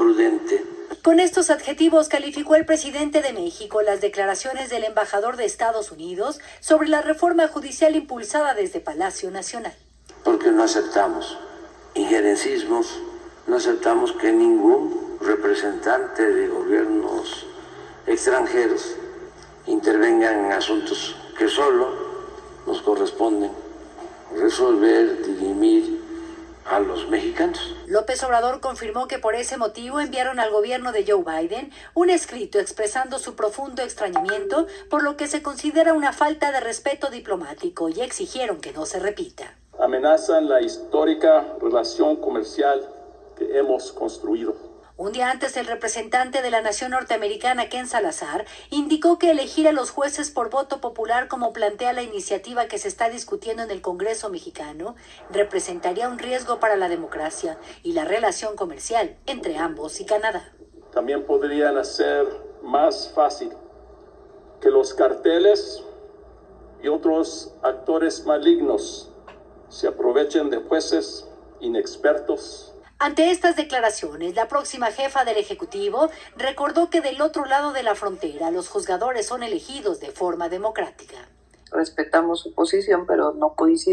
prudente. Con estos adjetivos calificó el presidente de México las declaraciones del embajador de Estados Unidos sobre la reforma judicial impulsada desde Palacio Nacional. Porque no aceptamos injerencismos, no aceptamos que ningún representante de gobiernos extranjeros intervenga en asuntos que solo nos corresponden resolver, dirimir a los mexicanos. López Obrador confirmó que por ese motivo enviaron al gobierno de Joe Biden un escrito expresando su profundo extrañamiento por lo que se considera una falta de respeto diplomático y exigieron que no se repita. Amenazan la histórica relación comercial que hemos construido. Un día antes, el representante de la nación norteamericana, Ken Salazar, indicó que elegir a los jueces por voto popular, como plantea la iniciativa que se está discutiendo en el Congreso mexicano, representaría un riesgo para la democracia y la relación comercial entre ambos y Canadá. También podrían hacer más fácil que los carteles y otros actores malignos se aprovechen de jueces inexpertos ante estas declaraciones, la próxima jefa del Ejecutivo recordó que del otro lado de la frontera los juzgadores son elegidos de forma democrática. Respetamos su posición, pero no coincidimos